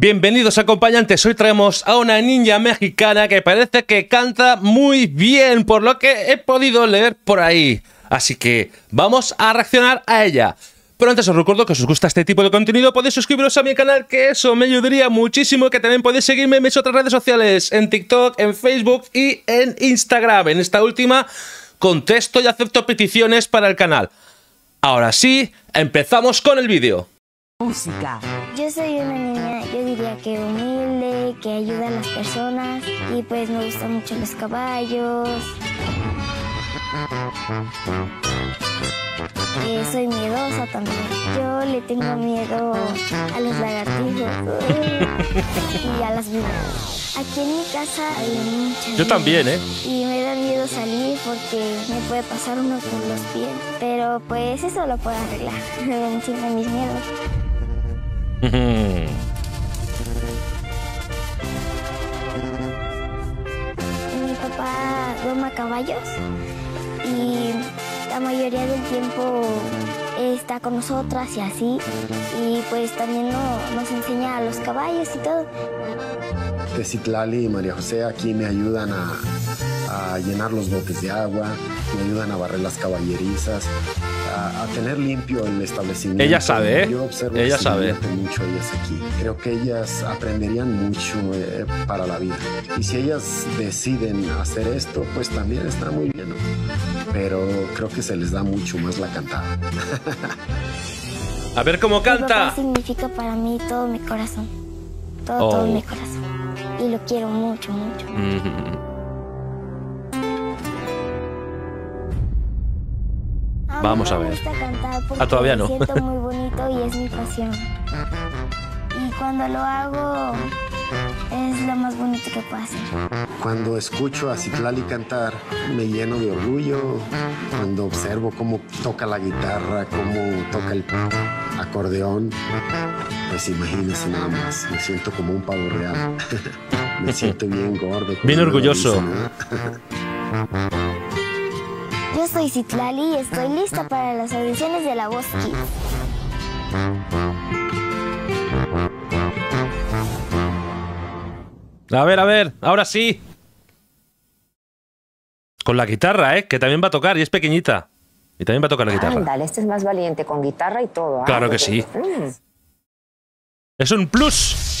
Bienvenidos acompañantes, hoy traemos a una niña mexicana que parece que canta muy bien, por lo que he podido leer por ahí. Así que vamos a reaccionar a ella. Pero antes os recuerdo que si os gusta este tipo de contenido podéis suscribiros a mi canal, que eso me ayudaría muchísimo, que también podéis seguirme en mis otras redes sociales, en TikTok, en Facebook y en Instagram. En esta última contesto y acepto peticiones para el canal. Ahora sí, empezamos con el vídeo. Música. Yo soy una niña, yo diría que humilde, que ayuda a las personas y pues me gustan mucho los caballos. Eh, soy miedosa también. Yo le tengo miedo a los lagartijos y a las víboras. Aquí en mi casa hay muchas. Yo también, ¿eh? Y me da miedo salir porque me puede pasar uno por los pies. Pero pues eso lo puedo arreglar. Encima mis miedos. Mi papá doma caballos y la mayoría del tiempo está con nosotras y así. Y pues también no- nos enseña a los caballos y todo. Citlali y María José aquí me ayudan a, a llenar los botes de agua, me ayudan a barrer las caballerizas, a, a tener limpio el establecimiento. Ella sabe, ¿eh? Yo observo Ella que se sabe. mucho ellas aquí. Creo que ellas aprenderían mucho eh, para la vida. Y si ellas deciden hacer esto, pues también está muy bien. ¿no? Pero creo que se les da mucho más la cantada. A ver cómo Mi papá canta. significa para mí todo mi corazón. Todo, Oh. todo mi corazón. Y lo quiero mucho, mucho. A mí Vamos a ver. gusta cantar porque Ah, todavía no. Me siento muy bonito y es mi pasión. Y cuando lo hago es lo más bonito que pasa. Cuando escucho a Citlali cantar, me lleno de orgullo. Cuando observo cómo toca la guitarra, cómo toca el acordeón, pues imagínense nada más. Me siento como un pavo real. me siento bien gordo. Bien orgulloso. ¿no? Yo soy Citlali y estoy lista para las audiciones de La Voz Kids. A ver, a ver, ahora sí. Con la guitarra, ¿eh? Que también va a tocar y es pequeñita. Y también va a tocar la guitarra. Ándale, este es más valiente con guitarra y todo. ¿ah? Claro que sí. Mm. Es un plus.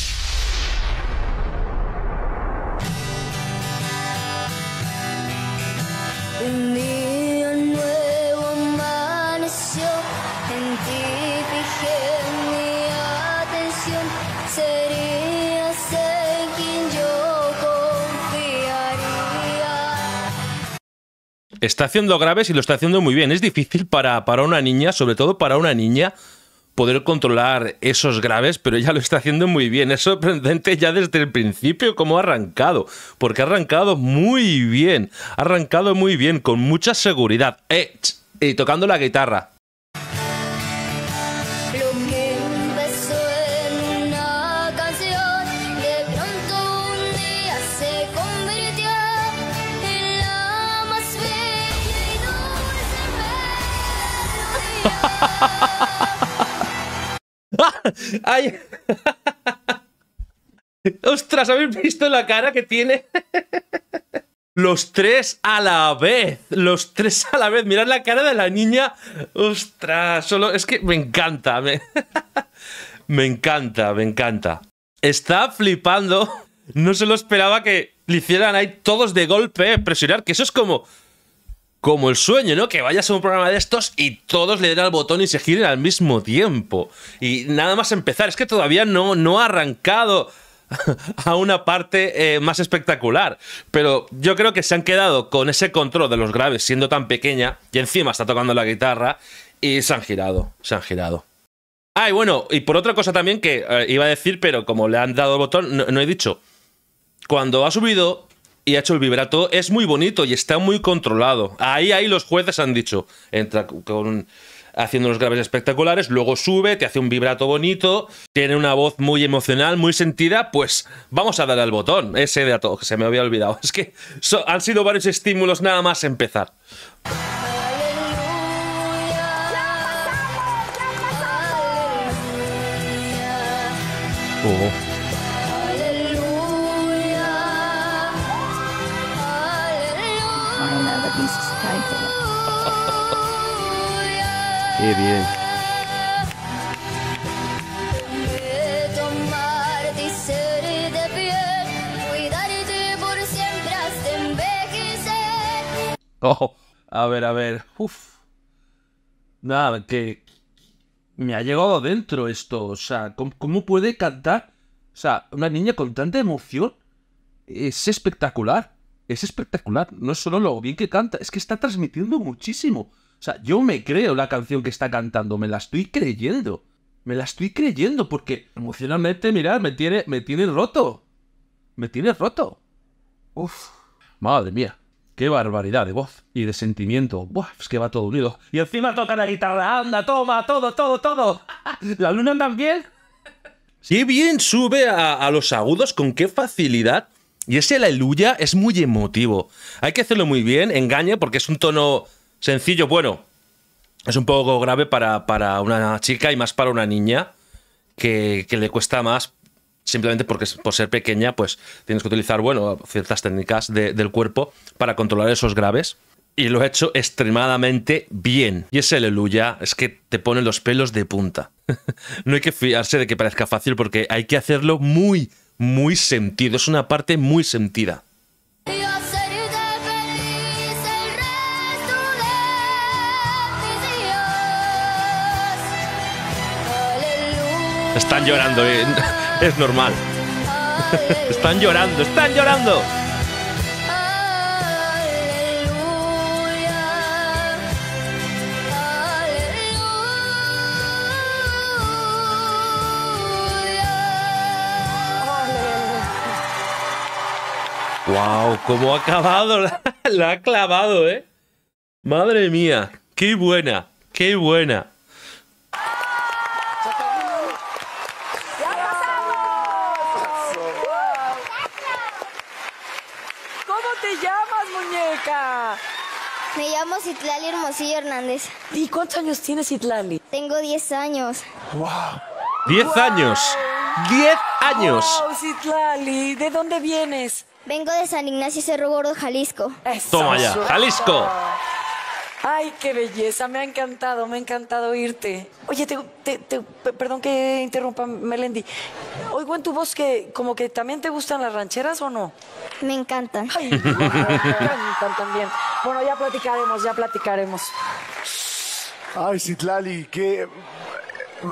Está haciendo graves y lo está haciendo muy bien. Es difícil para, para una niña, sobre todo para una niña, poder controlar esos graves, pero ella lo está haciendo muy bien. Es sorprendente ya desde el principio cómo ha arrancado, porque ha arrancado muy bien, ha arrancado muy bien, con mucha seguridad. Eh, y tocando la guitarra. ¡Ay! ¡Ostras! ¿Habéis visto la cara que tiene? Los tres a la vez. Los tres a la vez. Mirad la cara de la niña. ¡Ostras! Solo. Es que me encanta. Me, me encanta, me encanta. Está flipando. No se lo esperaba que le hicieran ahí todos de golpe presionar. Que eso es como. Como el sueño, ¿no? Que vayas a un programa de estos y todos le den al botón y se giren al mismo tiempo. Y nada más empezar, es que todavía no, no ha arrancado a una parte eh, más espectacular. Pero yo creo que se han quedado con ese control de los graves siendo tan pequeña y encima está tocando la guitarra y se han girado, se han girado. Ah, y bueno, y por otra cosa también que eh, iba a decir, pero como le han dado el botón, no, no he dicho. Cuando ha subido y ha hecho el vibrato, es muy bonito y está muy controlado. Ahí, ahí los jueces han dicho, entra con, haciendo unos graves espectaculares, luego sube, te hace un vibrato bonito, tiene una voz muy emocional, muy sentida, pues vamos a darle al botón, ese dato que se me había olvidado. Es que so- han sido varios estímulos nada más empezar. Oh. Ojo, a ver, a ver. Uf. Nada, que me ha llegado dentro esto. O sea, ¿cómo, cómo puede cantar? O sea, una niña con tanta emoción es espectacular. Es espectacular. No es solo lo bien que canta, es que está transmitiendo muchísimo. O sea, yo me creo la canción que está cantando, me la estoy creyendo. Me la estoy creyendo porque emocionalmente, mirad, me tiene, me tiene roto. Me tiene roto. Uf, madre mía. Qué barbaridad de voz y de sentimiento. Buah, es que va todo unido. Y encima toca la guitarra. Anda, toma, todo, todo, todo. ¿La luna también? Qué bien sube a, a los agudos, con qué facilidad. Y ese aleluya es muy emotivo. Hay que hacerlo muy bien, engañe, porque es un tono sencillo. Bueno, es un poco grave para, para una chica y más para una niña, que, que le cuesta más simplemente porque por ser pequeña, pues tienes que utilizar, bueno, ciertas técnicas de- del cuerpo para controlar esos graves. Y lo ha hecho extremadamente bien. Y ese aleluya es que te pone los pelos de punta. no hay que fiarse de que parezca fácil porque hay que hacerlo muy, muy sentido. Es una parte muy sentida. Están llorando, eh. es normal. Están llorando, están llorando. ¡Wow! ¿Cómo ha acabado? La ha clavado, ¿eh? Madre mía, qué buena, qué buena. ¿Cómo te llamas, muñeca? Me llamo Citlali Hermosillo Hernández. ¿Y cuántos años tienes, Itlali? Tengo 10 años. ¡Diez años! ¡Diez años! ¡Wow, Citlali! ¿De dónde vienes? Vengo de San Ignacio Cerro Gordo, Jalisco. Eso. Toma ya, Jalisco. Ay, qué belleza, me ha encantado, me ha encantado oírte. Oye, te, te- te- pe- perdón que interrumpa, Melendi. Oigo en tu voz que como que también te gustan las rancheras o no? Me encantan. Ay, me encantan también. Bueno, ya platicaremos, ya platicaremos. Ay, Citlali, que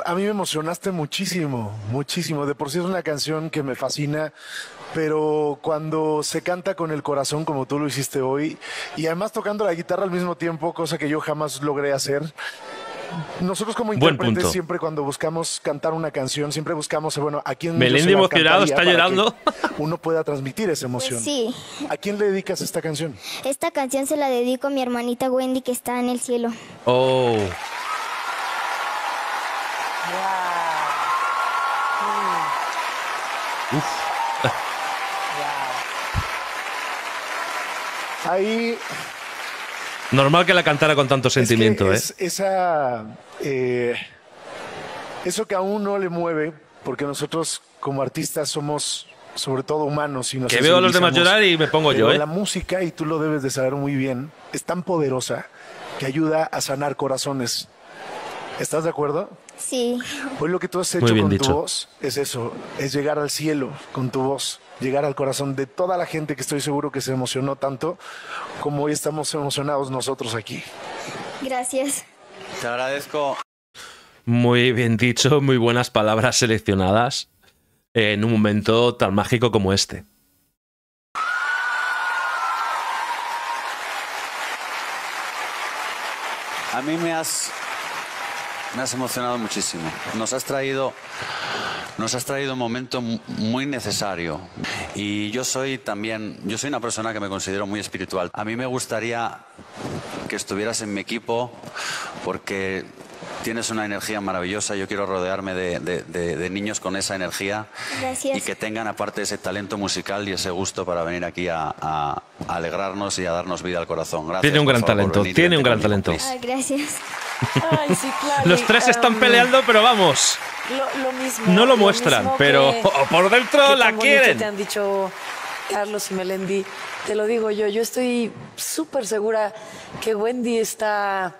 a mí me emocionaste muchísimo, muchísimo. De por sí es una canción que me fascina, pero cuando se canta con el corazón como tú lo hiciste hoy, y además tocando la guitarra al mismo tiempo, cosa que yo jamás logré hacer. Nosotros como intérpretes siempre cuando buscamos cantar una canción, siempre buscamos, bueno, a quién la emocionado, está llorando. Uno pueda transmitir esa Pues emoción. sí, ¿A quién le dedicas esta canción? esta canción se la dedico a mi hermanita Wendy que está en el cielo. Oh. Ahí Normal que la cantara con tanto sentimiento, es ¿eh? que es esa, eh, eso que a uno le mueve, porque nosotros como artistas somos sobre todo humanos y nos Que veo a los demás llorar y me pongo yo, ¿eh? La música, y tú lo debes de saber muy bien, es tan poderosa que ayuda a sanar corazones. ¿Estás de acuerdo? Sí, Hoy lo que tú has hecho con dicho. tu voz es eso, es llegar al cielo con tu voz, llegar al corazón de toda la gente que estoy seguro que se emocionó tanto como hoy estamos emocionados nosotros aquí. gracias. Te agradezco. Muy bien dicho, muy buenas palabras seleccionadas en un momento tan mágico como este. A mí me has, me has emocionado muchísimo. Nos has traído, nos has traído un momento mu- muy necesario. Y yo soy también, yo soy una persona que me considero muy espiritual. A mí me gustaría que estuvieras en mi equipo porque tienes una energía maravillosa. Yo quiero rodearme de, de- de- de niños con esa energía Gracias. y que tengan aparte ese talento musical y ese gusto para venir aquí a, a- alegrarnos y a darnos vida al corazón. Gracias. Tiene un gran favor, talento, tiene un gran conmigo, talento. please. Ah, gracias. Ay, Los tres están em, peleando, pero vamos. Lo, lo mismo. No lo muestran, pero que- por dentro la quieren. Te han dicho Carlos y Melendi. Te lo digo yo, yo estoy súper segura que Wendy está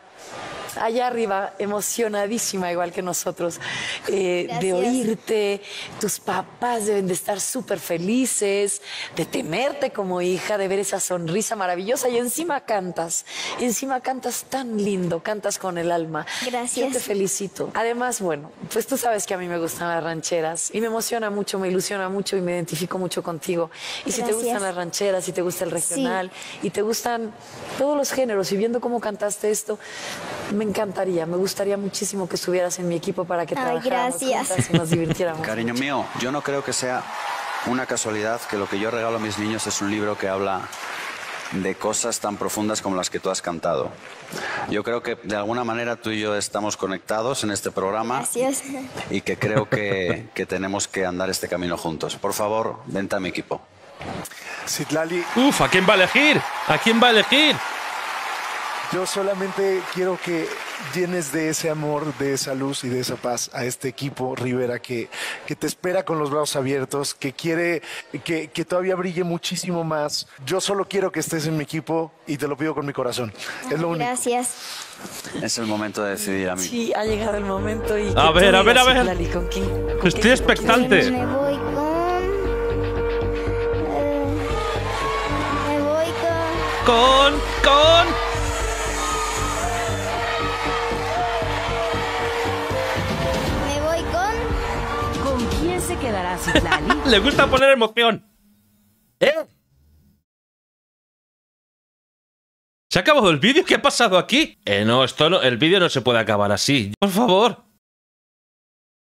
allá arriba, emocionadísima igual que nosotros eh, de oírte. Tus papás deben de estar súper felices, de tenerte como hija, de ver esa sonrisa maravillosa y encima cantas, encima cantas tan lindo, cantas con el alma. Gracias. Yo te felicito. Además, bueno, pues tú sabes que a mí me gustan las rancheras y me emociona mucho, me ilusiona mucho y me identifico mucho contigo. Y si te gustan las rancheras, si te gusta el regional y te gustan todos los géneros y viendo cómo cantaste esto, me encantaría, me gustaría muchísimo que estuvieras en mi equipo para que Ay, trabajáramos gracias. juntas y nos divirtiéramos. Cariño mío, yo no creo que sea una casualidad que lo que yo regalo a mis niños es un libro que habla de cosas tan profundas como las que tú has cantado. Yo creo que de alguna manera tú y yo estamos conectados en este programa Gracias. y que creo que, que tenemos que andar este camino juntos. Por favor, vente a mi equipo. Citlali, Uf, ¿a quién va a elegir? ¿A quién va a elegir? Yo solamente quiero que llenes de ese amor, de esa luz y de esa paz a este equipo Rivera que, que te espera con los brazos abiertos, que quiere que, que todavía brille muchísimo más. Yo solo quiero que estés en mi equipo y te lo pido con mi corazón. Es lo único. Gracias. Es el momento de decidir a mí. Sí, ha llegado el momento y A ver, a ver, a ver. ¿con quién- con Estoy quién- con quién- expectante. Me voy con. eh, me voy con. Con, con. Le gusta poner emoción. ¿Eh? ¿Se ha acabado el vídeo? ¿Qué ha pasado aquí? Eh, no, esto no, el vídeo no se puede acabar así. Por favor.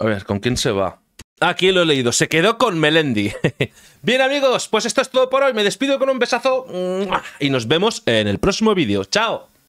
A ver, ¿con quién se va? Aquí lo he leído. Se quedó con Melendi. Bien, amigos, pues esto es todo por hoy. Me despido con un besazo. Y nos vemos en el próximo vídeo. ¡Chao!